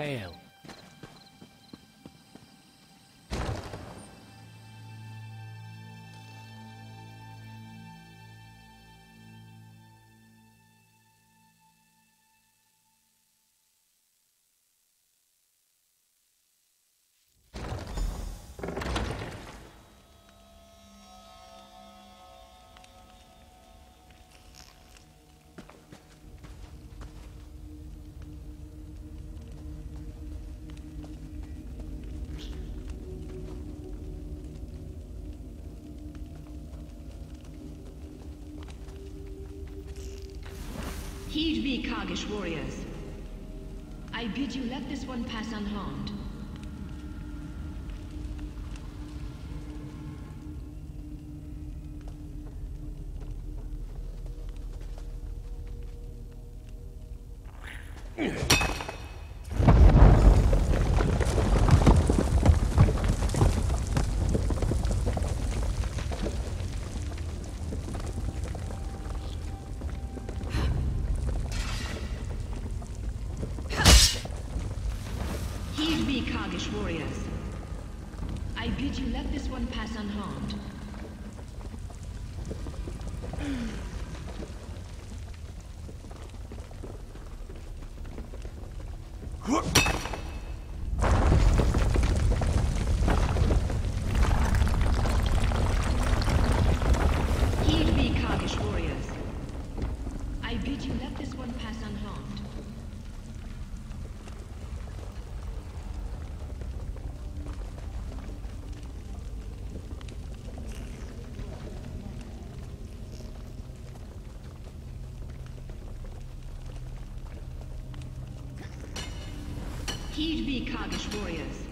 Hail. Heed me, Kargish warriors. I bid you let this one pass unharmed. Heed me, Kargish warriors. I bid you let this one pass unharmed. Heed me, Kargish warriors. I bid you let this one pass unharmed. Heed me, Kargish warriors.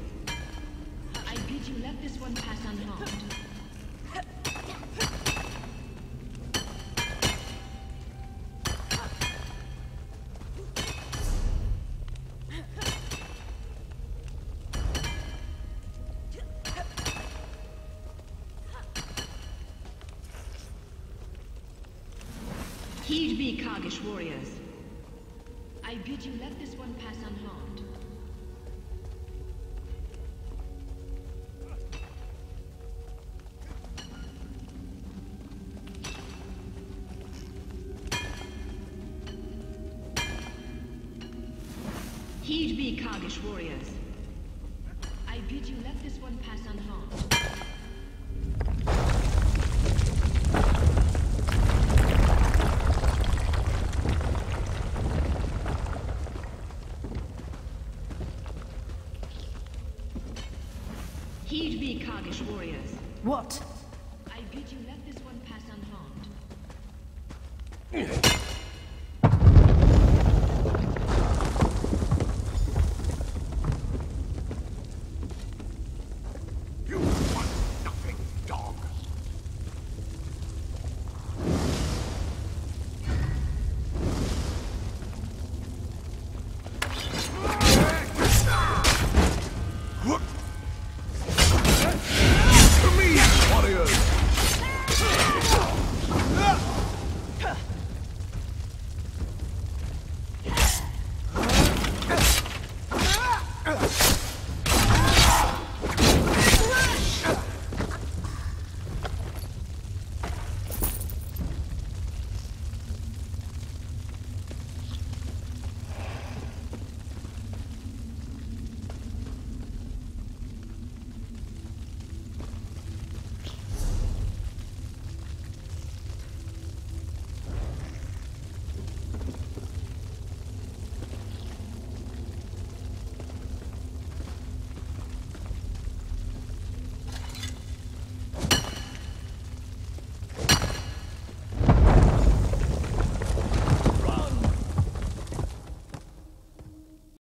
I bid you let this one pass unharmed. Heed me, Kargish warriors. I bid you let this one pass unharmed. Heed me, Kargish warriors. I bid you let this one pass unharmed. Heed me, Kargish warriors. What? I bid you let this one pass unharmed.